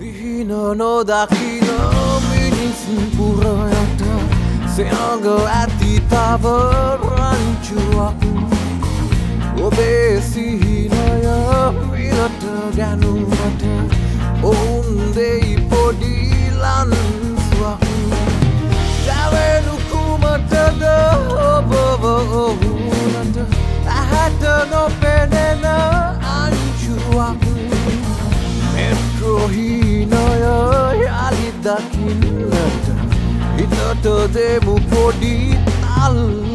Pihinonodakino Minisin Se ango ati taberan cuaku Obesi hinaya Minata danu mata. Onde ipodilan suaku Dawe nuku mata da Obobo ohunata Ahata no penena Ancu aku. Metro hi takin lada Ina tode mu podi talu